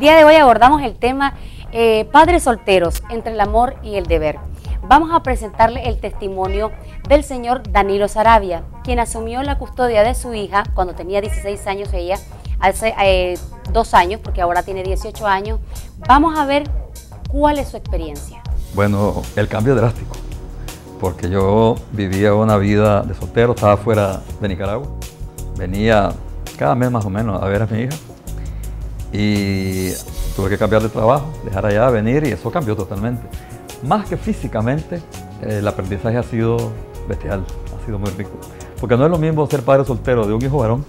día de hoy abordamos el tema eh, Padres solteros, entre el amor y el deber. Vamos a presentarle el testimonio del señor Danilo Sarabia, quien asumió la custodia de su hija cuando tenía 16 años ella, hace eh, dos años, porque ahora tiene 18 años. Vamos a ver cuál es su experiencia. Bueno, el cambio es drástico, porque yo vivía una vida de soltero, estaba fuera de Nicaragua, venía cada mes más o menos a ver a mi hija y tuve que cambiar de trabajo, dejar allá, venir y eso cambió totalmente. Más que físicamente, el aprendizaje ha sido bestial, ha sido muy rico. Porque no es lo mismo ser padre soltero de un hijo varón,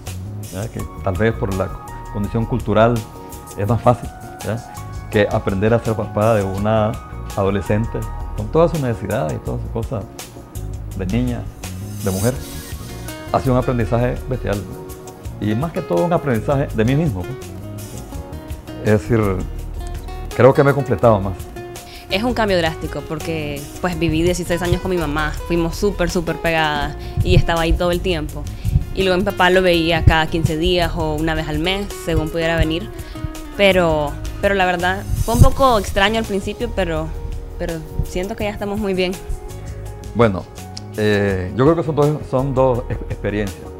que tal vez por la condición cultural es más fácil, que aprender a ser papá de una adolescente con todas sus necesidades y todas sus cosas de niña, de mujer. Ha sido un aprendizaje bestial. Y más que todo un aprendizaje de mí mismo. Es decir, creo que me he completado más. Es un cambio drástico porque pues viví 16 años con mi mamá, fuimos súper, súper pegadas y estaba ahí todo el tiempo. Y luego mi papá lo veía cada 15 días o una vez al mes, según pudiera venir. Pero, pero la verdad, fue un poco extraño al principio, pero, pero siento que ya estamos muy bien. Bueno, eh, yo creo que son dos, son dos experiencias.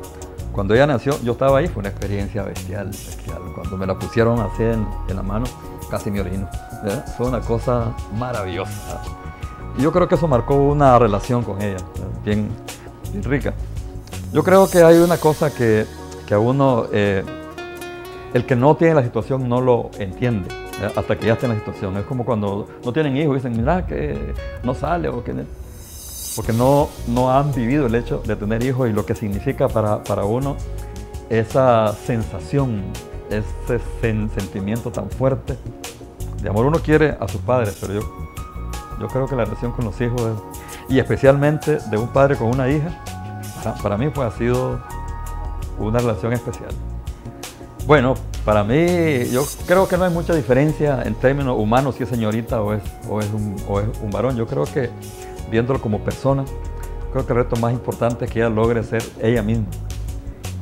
Cuando ella nació, yo estaba ahí, fue una experiencia bestial, bestial. Cuando me la pusieron así en, la mano, casi me orino. Fue una cosa maravillosa. Y yo creo que eso marcó una relación con ella, bien, rica. Yo creo que hay una cosa que, que a uno, eh, el que no tiene la situación no lo entiende hasta que ya está en la situación. Es como cuando no tienen hijos y dicen, mira, que no sale o que porque no, no han vivido el hecho de tener hijos y lo que significa para, para uno esa sensación, ese sentimiento tan fuerte de amor. Uno quiere a sus padres, pero yo, yo creo que la relación con los hijos, y especialmente de un padre con una hija, para, mí pues, ha sido una relación especial. Bueno, para mí yo creo que no hay mucha diferencia en términos humanos si es señorita o es, o es, un, o es un varón. Yo creo que viéndolo como persona, creo que el reto más importante es que ella logre ser ella misma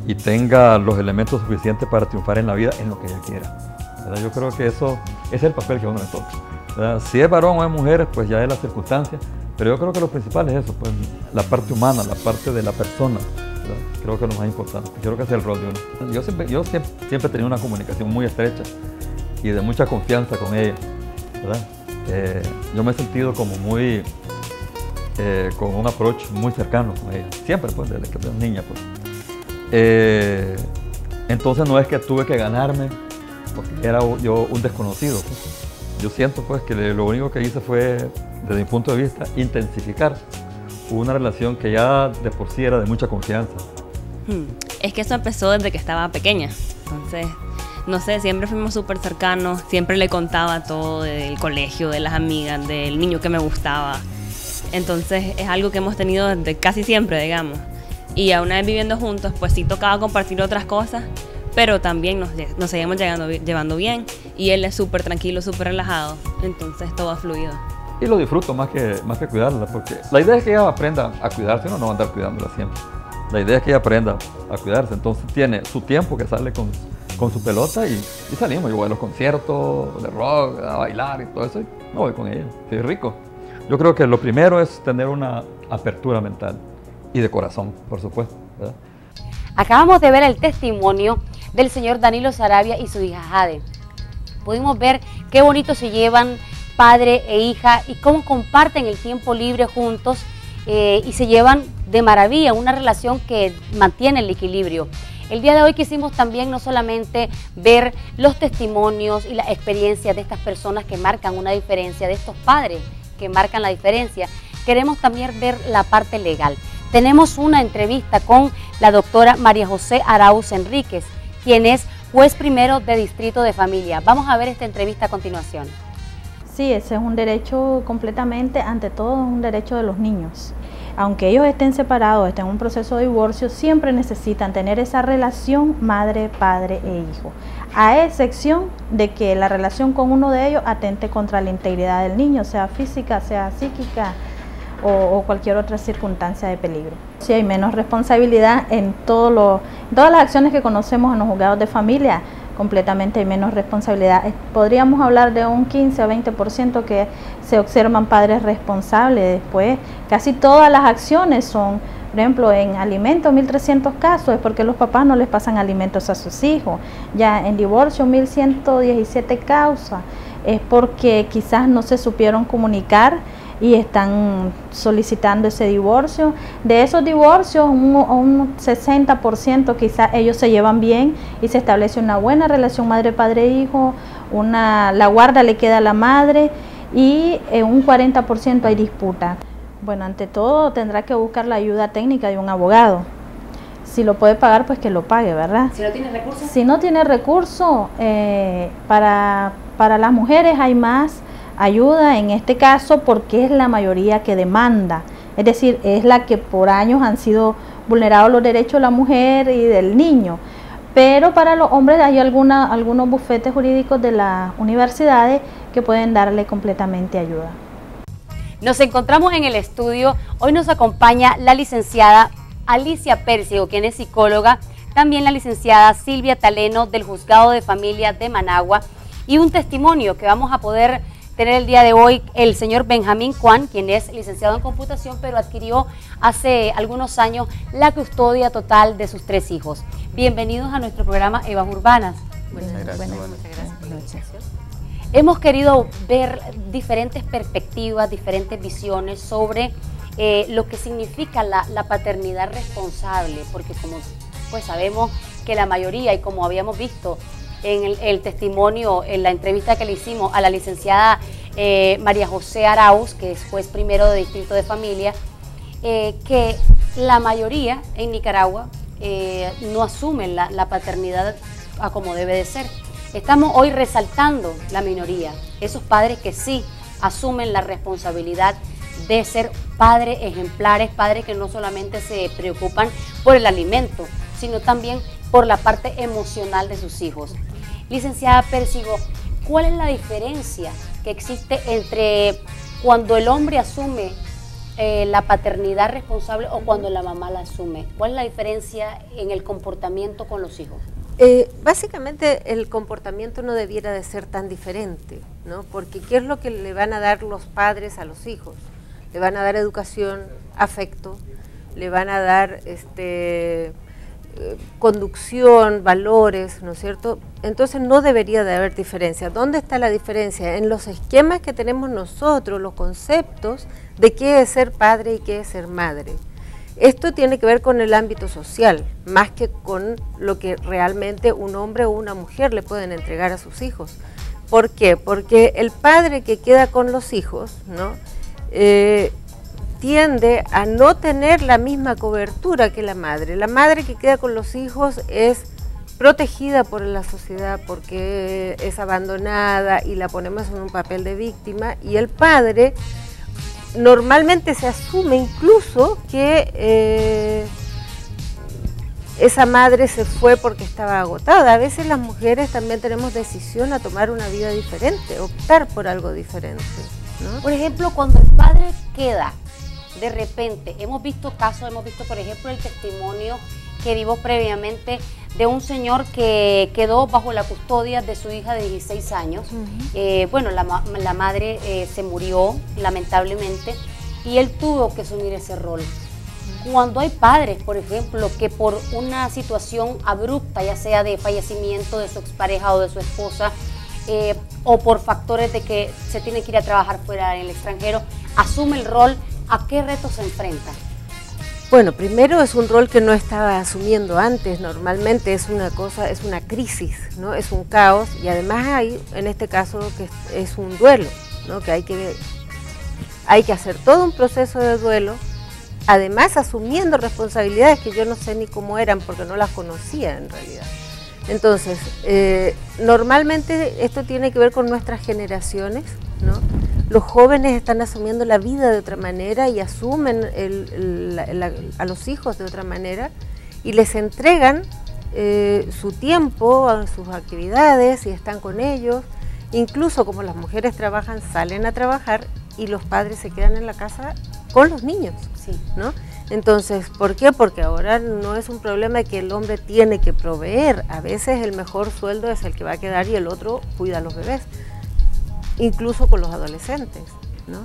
y tenga los elementos suficientes para triunfar en la vida en lo que ella quiera. Yo creo que eso es el papel que uno le toca. Si es varón o es mujer, pues ya es la circunstancia, pero yo creo que lo principal es eso, pues la parte humana, la parte de la persona. Creo que es lo más importante. Creo que es el rol de uno. Yo siempre, yo siempre, siempre he tenido una comunicación muy estrecha y de mucha confianza con ella. Eh, yo me he sentido como muy eh, con un approach muy cercano con ella. Siempre, pues, desde que era niña, pues. Eh, entonces no es que tuve que ganarme, porque era yo un desconocido. Pues. Yo siento, pues, que lo único que hice fue, desde mi punto de vista, intensificar una relación que ya de por sí era de mucha confianza. Hmm. Es que eso empezó desde que estaba pequeña. Entonces, no sé, siempre fuimos súper cercanos, siempre le contaba todo del colegio, de las amigas, del niño que me gustaba. Entonces es algo que hemos tenido desde casi siempre, digamos. Y a una vez viviendo juntos, pues sí tocaba compartir otras cosas, pero también nos, nos seguimos llegando, llevando bien. Y él es súper tranquilo, súper relajado. Entonces todo ha fluido. Y lo disfruto más que, más que cuidarla, porque la idea es que ella aprenda a cuidarse, uno no va a andar cuidándola siempre. La idea es que ella aprenda a cuidarse, entonces tiene su tiempo que sale con, con su pelota y, salimos. Yo voy a los conciertos de rock, a bailar y todo eso, y no voy con ella. Sí, rico. Yo creo que lo primero es tener una apertura mental y de corazón, por supuesto. Acabamos de ver el testimonio del señor Danilo Sarabia y su hija Jade. Pudimos ver qué bonito se llevan padre e hija y cómo comparten el tiempo libre juntos eh, y se llevan de maravilla, una relación que mantiene el equilibrio. El día de hoy quisimos también no solamente ver los testimonios y las experiencias de estas personas que marcan una diferencia, de estos padres que marcan la diferencia, queremos también ver la parte legal. Tenemos una entrevista con la doctora María José Arauz Enríquez, quien es juez primero de Distrito de Familia. Vamos a ver esta entrevista a continuación. Sí, ese es un derecho completamente, ante todo, un derecho de los niños. Aunque ellos estén separados, estén en un proceso de divorcio, siempre necesitan tener esa relación madre, padre e hijo a excepción de que la relación con uno de ellos atente contra la integridad del niño, sea física, sea psíquica o, cualquier otra circunstancia de peligro. Si hay menos responsabilidad en todo lo, todas las acciones que conocemos en los juzgados de familia, completamente hay menos responsabilidad. Podríamos hablar de un 15 o 20% que se observan padres responsables. Después, casi todas las acciones son, por ejemplo, en alimentos, 1.300 casos es porque los papás no les pasan alimentos a sus hijos. Ya en divorcio, 1.117 causas es porque quizás no se supieron comunicar y están solicitando ese divorcio. De esos divorcios, un, un 60% quizás ellos se llevan bien y se establece una buena relación madre-padre-hijo, una, la guarda le queda a la madre y en un 40% hay disputa. Bueno, ante todo tendrá que buscar la ayuda técnica de un abogado. Si lo puede pagar, pues que lo pague, ¿verdad? Si no tiene recursos. Si no tiene recursos, eh, para, para las mujeres hay más ayuda en este caso porque es la mayoría que demanda, es decir, es la que por años han sido vulnerados los derechos de la mujer y del niño. Pero para los hombres hay alguna, algunos bufetes jurídicos de las universidades que pueden darle completamente ayuda. Nos encontramos en el estudio, hoy nos acompaña la licenciada Alicia Pérsigo, quien es psicóloga, también la licenciada Silvia Taleno del Juzgado de Familia de Managua y un testimonio que vamos a poder tener el día de hoy el señor Benjamín Juan, quien es licenciado en computación, pero adquirió hace algunos años la custodia total de sus tres hijos. Bienvenidos a nuestro programa Evas Urbanas. Muchas gracias. Muchas gracias. Hemos querido ver diferentes perspectivas, diferentes visiones sobre eh, lo que significa la, paternidad responsable, porque como pues sabemos que la mayoría, y como habíamos visto en el, testimonio, en la entrevista que le hicimos a la licenciada eh, María José Arauz, que es juez primero de Distrito de Familia, eh, que la mayoría en Nicaragua no asumen la, la paternidad a como debe de ser. Estamos hoy resaltando la minoría, esos padres que sí asumen la responsabilidad de ser padres ejemplares, padres que no solamente se preocupan por el alimento, sino también por la parte emocional de sus hijos. Licenciada Pérsigo, ¿cuál es la diferencia que existe entre cuando el hombre asume eh, la paternidad responsable o cuando la mamá la asume? ¿Cuál es la diferencia en el comportamiento con los hijos? Eh, básicamente el comportamiento no debiera de ser tan diferente, ¿no? Porque ¿qué es lo que le van a dar los padres a los hijos? Le van a dar educación, afecto, le van a dar este conducción, valores, ¿no es cierto? Entonces no debería de haber diferencia. ¿Dónde está la diferencia? En los esquemas que tenemos nosotros, los conceptos de qué es ser padre y qué es ser madre. Esto tiene que ver con el ámbito social, más que con lo que realmente un hombre o una mujer le pueden entregar a sus hijos. ¿Por qué? Porque el padre que queda con los hijos, ¿no? Eh, tiende a no tener la misma cobertura que la madre. La madre que queda con los hijos es protegida por la sociedad porque es abandonada y la ponemos en un papel de víctima y el padre normalmente se asume incluso que eh, esa madre se fue porque estaba agotada. A veces las mujeres también tenemos decisión a tomar una vida diferente, optar por algo diferente. Por ejemplo, cuando el padre queda de repente. Hemos visto casos, hemos visto por ejemplo el testimonio que vimos previamente de un señor que quedó bajo la custodia de su hija de 16 años. Eh, bueno, la, madre eh, se murió lamentablemente y él tuvo que asumir ese rol. Cuando hay padres, por ejemplo, que por una situación abrupta, ya sea de fallecimiento de su expareja o de su esposa, eh, o por factores de que se tiene que ir a trabajar fuera en el extranjero, asume el rol ¿A qué retos se enfrenta? Bueno, primero es un rol que no estaba asumiendo antes, normalmente es una cosa, es una crisis, ¿no? Es un caos y además hay, en este caso, que es un duelo, ¿no? Que hay que, hay que hacer todo un proceso de duelo, además asumiendo responsabilidades que yo no sé ni cómo eran porque no las conocía en realidad. Entonces, eh, normalmente esto tiene que ver con nuestras generaciones, ¿no? Los jóvenes están asumiendo la vida de otra manera y asumen a los hijos de otra manera y les entregan eh, su tiempo, a sus actividades y están con ellos. Incluso como las mujeres trabajan, salen a trabajar y los padres se quedan en la casa con los niños. ¿no? Entonces, ¿por qué? Porque ahora no es un problema que el hombre tiene que proveer. A veces el mejor sueldo es el que va a quedar y el otro cuida a los bebés, incluso con los adolescentes. ¿no?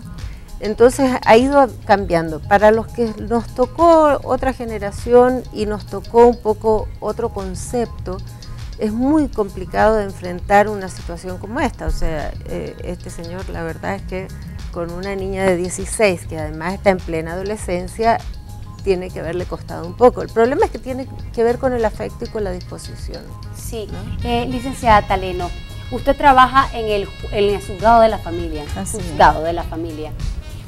Entonces ha ido cambiando. Para los que nos tocó otra generación y nos tocó un poco otro concepto, es muy complicado de enfrentar una situación como esta. O sea, eh, este señor, la verdad es que con una niña de 16, que además está en plena adolescencia, tiene que haberle costado un poco. El problema es que tiene que ver con el afecto y con la disposición. Sí, eh, licenciada Taleno, usted trabaja en el, en el juzgado de la familia, juzgado de la familia.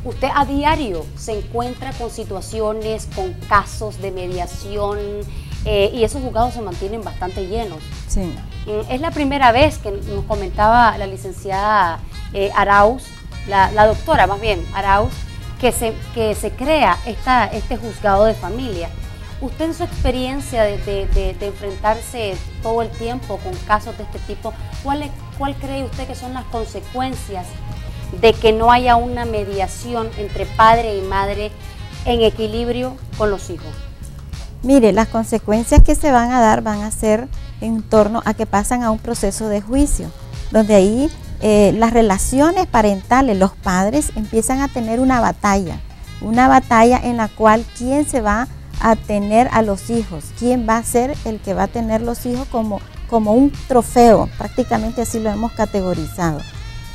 Usted a diario se encuentra con situaciones, con casos de mediación eh, y esos juzgados se mantienen bastante llenos. Sí. Mm, es la primera vez que nos comentaba la licenciada eh, Arauz, la, doctora más bien Arauz, que se, que se crea esta, este juzgado de familia. Usted en su experiencia de, enfrentarse todo el tiempo con casos de este tipo, ¿cuál, ¿cuál cree usted que son las consecuencias de que no haya una mediación entre padre y madre en equilibrio con los hijos? Mire, las consecuencias que se van a dar van a ser en torno a que pasan a un proceso de juicio, donde ahí eh, las relaciones parentales, los padres empiezan a tener una batalla, una batalla en la cual quién se va a tener a los hijos, quién va a ser el que va a tener los hijos como, como un trofeo, prácticamente así lo hemos categorizado.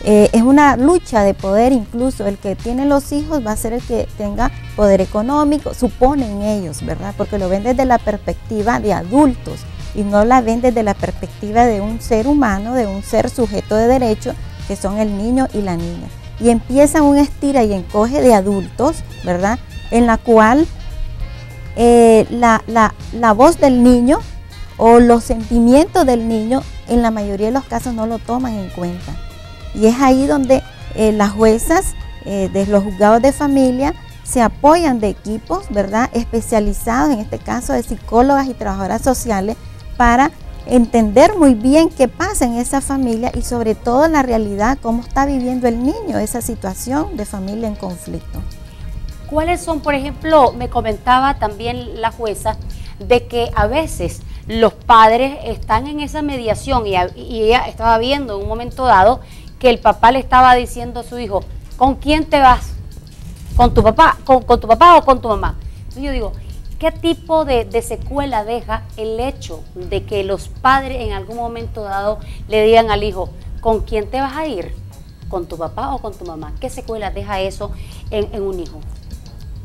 Eh, es una lucha de poder, incluso el que tiene los hijos va a ser el que tenga poder económico, suponen ellos, ¿verdad? Porque lo ven desde la perspectiva de adultos y no la ven desde la perspectiva de un ser humano, de un ser sujeto de derecho, que son el niño y la niña. Y empieza un estira y encoge de adultos, ¿verdad? En la cual eh, la, la voz del niño o los sentimientos del niño en la mayoría de los casos no lo toman en cuenta. Y es ahí donde eh, las juezas eh, de los juzgados de familia se apoyan de equipos, ¿verdad? Especializados, en este caso de psicólogas y trabajadoras sociales, para entender muy bien qué pasa en esa familia y sobre todo la realidad, cómo está viviendo el niño esa situación de familia en conflicto. ¿Cuáles son, por ejemplo, me comentaba también la jueza, de que a veces los padres están en esa mediación y, ella estaba viendo en un momento dado que el papá le estaba diciendo a su hijo, ¿con quién te vas? ¿Con tu papá, con, tu papá o con tu mamá? Entonces yo digo, ¿qué tipo de, secuela deja el hecho de que los padres en algún momento dado le digan al hijo, ¿con quién te vas a ir? ¿Con tu papá o con tu mamá? ¿Qué secuela deja eso en un hijo?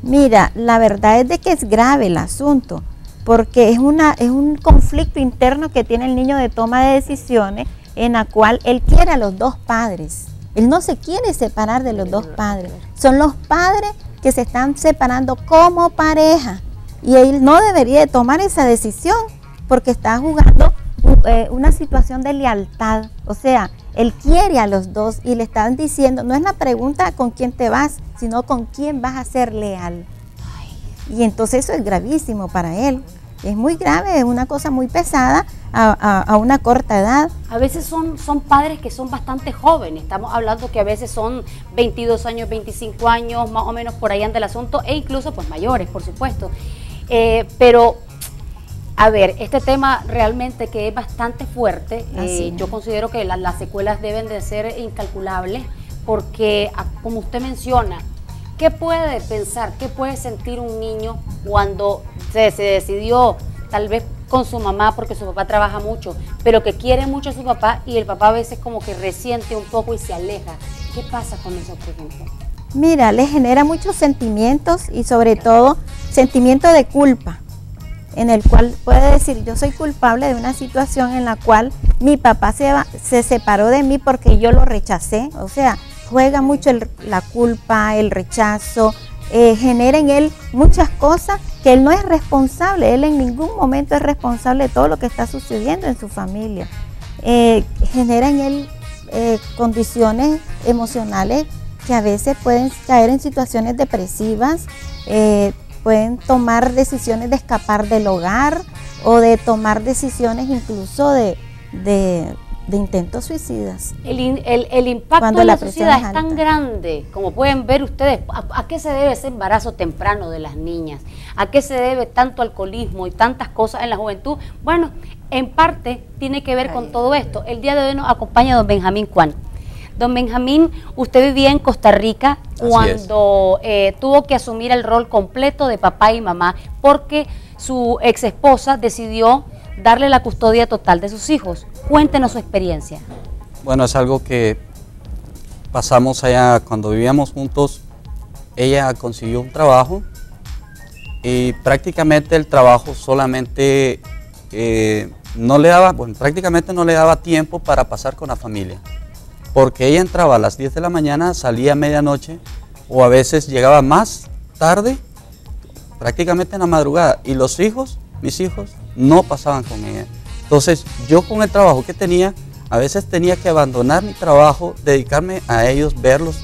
Mira, la verdad es de que es grave el asunto, porque es, una, es un conflicto interno que tiene el niño de toma de decisiones en la cual él quiere a los dos padres. Él no se quiere separar de los dos padres. Son los padres que se están separando como pareja. Y él no debería de tomar esa decisión porque está jugando eh, una situación de lealtad. O sea, él quiere a los dos y le están diciendo, no es la pregunta con quién te vas, sino con quién vas a ser leal. Y entonces eso es gravísimo para él. Es muy grave, es una cosa muy pesada a, una corta edad. A veces son, son padres que son bastante jóvenes, estamos hablando que a veces son 22 años, 25 años, más o menos por ahí anda el asunto, e incluso pues mayores, por supuesto. Eh, pero, a ver, este tema realmente que es bastante fuerte, eh, yo considero que las secuelas deben de ser incalculables, porque como usted menciona, ¿qué puede pensar, qué puede sentir un niño cuando se, se decidió tal vez con su mamá porque su papá trabaja mucho, pero que quiere mucho a su papá y el papá a veces como que resiente un poco y se aleja. ¿Qué pasa con eso, por ejemplo? Mira, le genera muchos sentimientos y sobre todo sentimiento de culpa, en el cual puede decir, yo soy culpable de una situación en la cual mi papá se, se separó de mí porque yo lo rechacé. O sea, juega mucho la culpa, el rechazo, eh, genera en él muchas cosas que él no es responsable, él en ningún momento es responsable de todo lo que está sucediendo en su familia. Eh, genera en él eh, condiciones emocionales que a veces pueden caer en situaciones depresivas, pueden tomar decisiones de escapar del hogar o de tomar decisiones incluso de, de intentos suicidas. El, in- el- el impacto Cuando en la, la sociedad es es tan grande, como pueden ver ustedes, ¿a, a qué se debe ese embarazo temprano de las niñas? ¿A qué se debe tanto alcoholismo y tantas cosas en la juventud? Bueno, en parte tiene que ver con todo esto. El día de hoy nos acompaña don Benjamín Juan. Don Benjamín, usted vivía en Costa Rica cuando eh, tuvo que asumir el rol completo de papá y mamá porque su ex esposa decidió darle la custodia total de sus hijos. Cuéntenos su experiencia. Bueno, es algo que pasamos allá cuando vivíamos juntos. Ella consiguió un trabajo y prácticamente el trabajo solamente eh, no le daba, bueno, prácticamente no le daba tiempo para pasar con la familia. Porque ella entraba a las 10 de la mañana, salía a medianoche o a veces llegaba más tarde, prácticamente en la madrugada. Y los hijos, mis hijos, no pasaban con ella. Entonces yo con el trabajo que tenía, a veces tenía que abandonar mi trabajo, dedicarme a ellos, verlos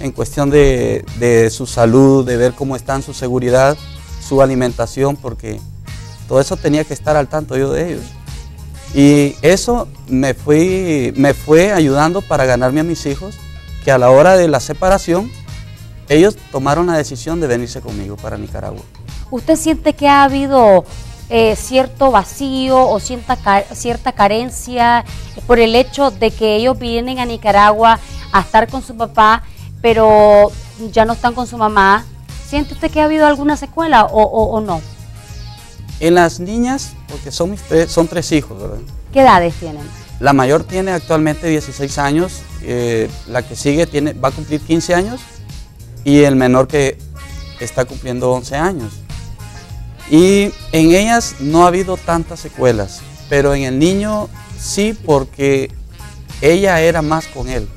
en cuestión de, de su salud, de ver cómo están, su seguridad, su alimentación, porque todo eso tenía que estar al tanto yo de ellos. Y eso me, fui, me fue ayudando para ganarme a mis hijos, que a la hora de la separación, ellos tomaron la decisión de venirse conmigo para Nicaragua. ¿Usted siente que ha habido eh, cierto vacío o cierta, cierta carencia por el hecho de que ellos vienen a Nicaragua a estar con su papá, pero ya no están con su mamá? ¿Siente usted que ha habido alguna secuela o- o no? En las niñas, porque son, mis tres, son tres hijos, ¿verdad? ¿Qué edades tienen? La mayor tiene actualmente 16 años, eh, la que sigue tiene, va a cumplir 15 años y el menor que está cumpliendo 11 años. Y en ellas no ha habido tantas secuelas, pero en el niño sí porque ella era más con él.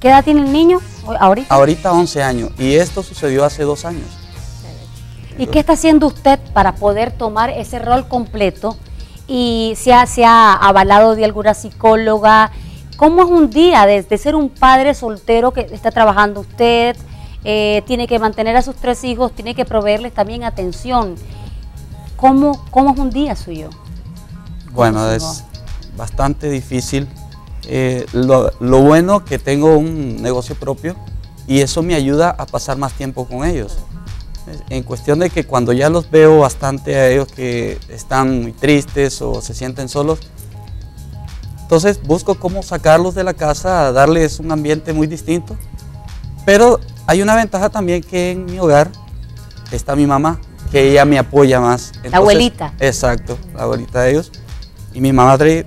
¿Qué edad tiene el niño ahorita? Ahorita 11 años y esto sucedió hace dos años. ¿Y qué está haciendo usted para poder tomar ese rol completo? Y se ha, se ha avalado de alguna psicóloga. ¿Cómo es un día desde ser un padre soltero que está trabajando usted? eh, tiene que mantener a sus tres hijos, tiene que proveerles también atención. ¿Cómo, cómo es un día suyo? Bueno, ¿Cómo es bastante difícil. Eh, lo, lo bueno que tengo un negocio propio y eso me ayuda a pasar más tiempo con ellos. En cuestión de que cuando ya los veo bastante a ellos que están muy tristes o se sienten solos, entonces busco cómo sacarlos de la casa, darles un ambiente muy distinto. Pero hay una ventaja también que en mi hogar está mi mamá, que ella me apoya más. Entonces- abuelita. Exacto, la abuelita de ellos. Y mi madre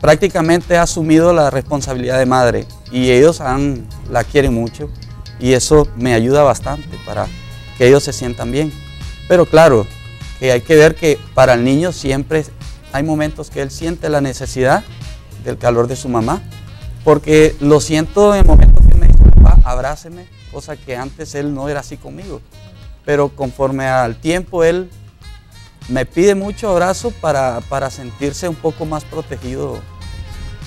prácticamente ha asumido la responsabilidad de madre y ellos han, la quieren mucho y eso me ayuda bastante para que ellos se sientan bien. Pero claro, que hay que ver que para el niño siempre hay momentos que él siente la necesidad del calor de su mamá, porque lo siento en momentos que me dice, papá, abráceme, cosa que antes él no era así conmigo. Pero conforme al tiempo él me pide mucho abrazo para, para sentirse un poco más protegido.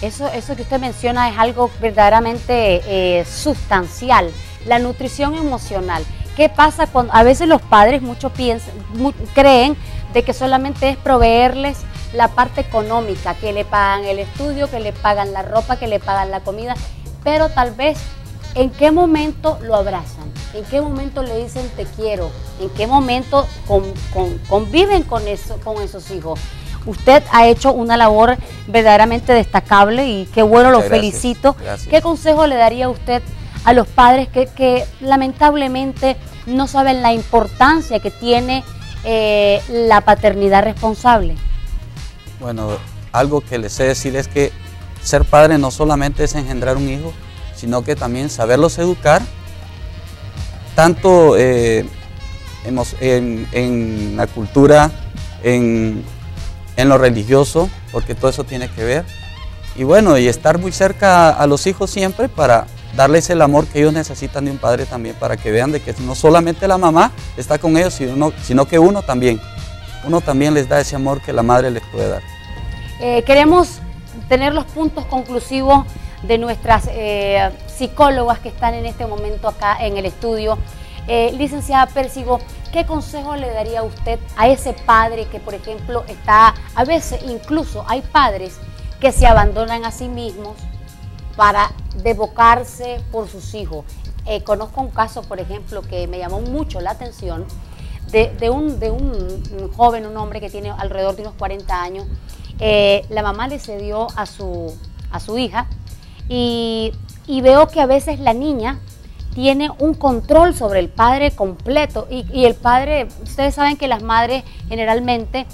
Eso, eso que usted menciona es algo verdaderamente eh, sustancial, la nutrición emocional. ¿Qué pasa cuando a veces los padres mucho piensan, mu- creen de que solamente es proveerles la parte económica, que le pagan el estudio, que le pagan la ropa, que le pagan la comida, pero tal vez en qué momento lo abrazan, en qué momento le dicen te quiero, en qué momento con- con- conviven con, eso, con esos hijos. Usted ha hecho una labor verdaderamente destacable y qué bueno, lo gracias, felicito. gracias. ¿Qué consejo le daría usted a los padres que, que lamentablemente no saben la importancia que tiene eh, la paternidad responsable? Bueno, algo que les sé decir es que ser padre no solamente es engendrar un hijo, sino que también saberlos educar, tanto eh, en, en la cultura, en, en lo religioso, porque todo eso tiene que ver. Y bueno, y estar muy cerca a los hijos siempre para darles el amor que ellos necesitan de un padre también, para que vean de que no solamente la mamá está con ellos, sino, sino que uno también. Uno también les da ese amor que la madre les puede dar. Eh, queremos tener los puntos conclusivos de nuestras eh, psicólogas que están en este momento acá en el estudio. Eh, licenciada Pérsigo, ¿qué consejo le daría usted a ese padre que, por ejemplo, está, a veces incluso hay padres que se abandonan a sí mismos para devocarse por sus hijos. Eh, conozco un caso, por ejemplo, que me llamó mucho la atención de, un, de un, joven, un hombre que tiene alrededor de unos 40 años. Eh, la mamá le cedió a su, a su hija y, y, veo que a veces la niña tiene un control sobre el padre completo y, y el padre, ustedes saben que las madres generalmente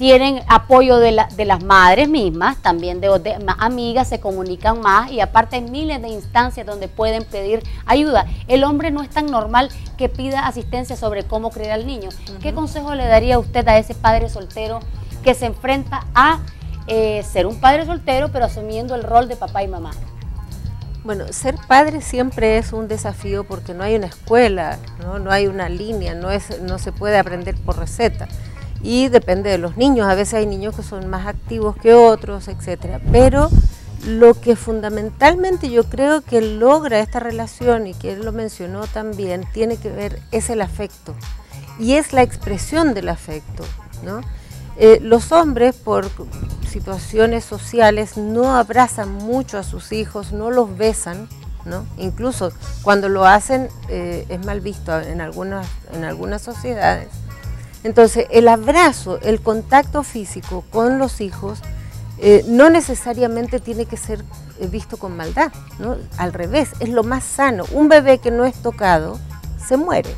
tienen apoyo de, las madres mismas, también de, amigas, se comunican más y aparte hay miles de instancias donde pueden pedir ayuda. El hombre no es tan normal que pida asistencia sobre cómo criar al niño. ¿Qué consejo le daría usted a ese padre soltero que se enfrenta a eh, ser un padre soltero pero asumiendo el rol de papá y mamá? Bueno, ser padre siempre es un desafío porque no hay una escuela, no, no hay una línea, no, es, no se puede aprender por receta y depende de los niños, a veces hay niños que son más activos que otros, etcétera, pero lo que fundamentalmente yo creo que logra esta relación y que él lo mencionó también tiene que ver es el afecto y es la expresión del afecto, ¿no? Eh, los hombres por situaciones sociales no abrazan mucho a sus hijos, no los besan. Incluso cuando lo hacen eh, es mal visto en algunas, en algunas sociedades. Entonces, el abrazo, el contacto físico con los hijos eh, no necesariamente tiene que ser eh, visto con maldad, ¿no? Al revés, es lo más sano. Un bebé que no es tocado se muere,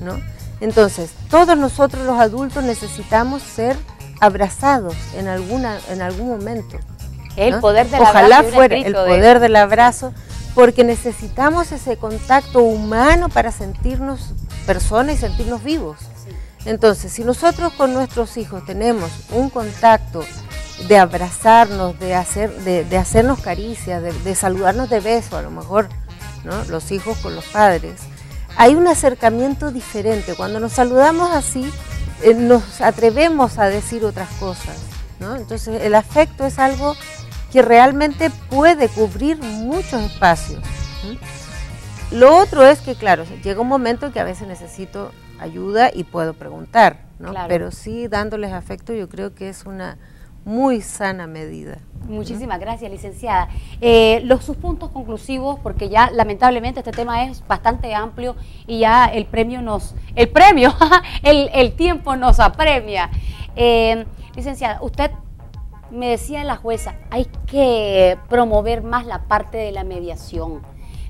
¿no? Entonces, todos nosotros los adultos necesitamos ser abrazados en, alguna, en algún momento. El poder del Ojalá fuera el poder del abrazo, porque necesitamos ese contacto humano para sentirnos personas y sentirnos vivos. Entonces, si nosotros con nuestros hijos tenemos un contacto de abrazarnos, de, hacer, de, hacernos caricias, de, saludarnos de beso, a lo mejor, los hijos con los padres, hay un acercamiento diferente. Cuando nos saludamos así, eh, nos atrevemos a decir otras cosas. Entonces, el afecto es algo que realmente puede cubrir muchos espacios. Lo otro es que, claro, llega un momento en que a veces necesito ayuda y puedo preguntar, ¿no? Pero sí dándoles afecto yo creo que es una muy sana medida. Muchísimas gracias, licenciada. Eh, los sus puntos conclusivos, porque ya lamentablemente este tema es bastante amplio y ya el premio nos, el premio, el, tiempo nos apremia. Eh, licenciada, usted me decía la jueza, hay que promover más la parte de la mediación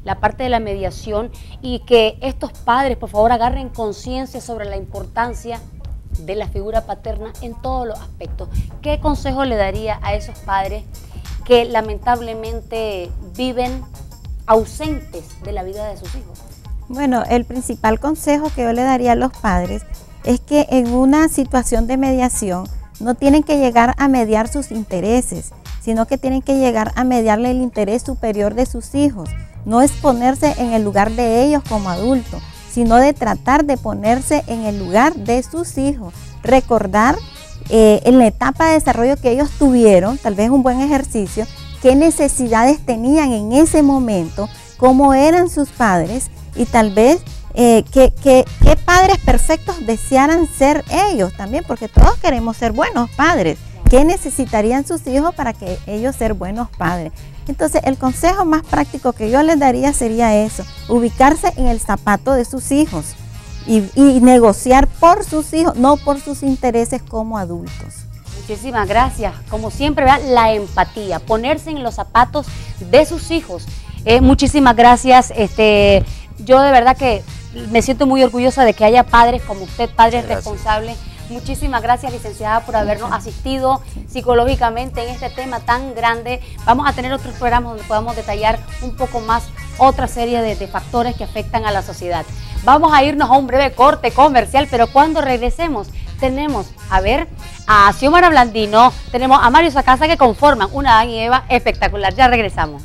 la parte de la mediación y que estos padres, por favor, agarren conciencia sobre la importancia de la figura paterna en todos los aspectos. ¿Qué consejo le daría a esos padres que lamentablemente viven ausentes de la vida de sus hijos? Bueno, el principal consejo que yo le daría a los padres es que en una situación de mediación no tienen que llegar a mediar sus intereses, sino que tienen que llegar a mediarle el interés superior de sus hijos no es ponerse en el lugar de ellos como adultos, sino de tratar de ponerse en el lugar de sus hijos. Recordar eh, en la etapa de desarrollo que ellos tuvieron, tal vez un buen ejercicio, qué necesidades tenían en ese momento, cómo eran sus padres y tal vez eh, qué, qué, padres perfectos desearan ser ellos también, porque todos queremos ser buenos padres. ¿Qué necesitarían sus hijos para que ellos ser buenos padres? Entonces, el consejo más práctico que yo les daría sería eso, ubicarse en el zapato de sus hijos y, negociar por sus hijos, no por sus intereses como adultos. Muchísimas gracias. Como siempre, la empatía, ponerse en los zapatos de sus hijos. Eh, muchísimas gracias. Este, yo de verdad que me siento muy orgullosa de que haya padres como usted, padres responsables Muchísimas gracias, licenciada, por habernos asistido psicológicamente en este tema tan grande. Vamos a tener otros programas donde podamos detallar un poco más otra serie de, factores que afectan a la sociedad. Vamos a irnos a un breve corte comercial, pero cuando regresemos tenemos, a ver, a Xiomara Blandino, tenemos a Mario Sacasa que conforman una Dan y Eva espectacular. Ya regresamos.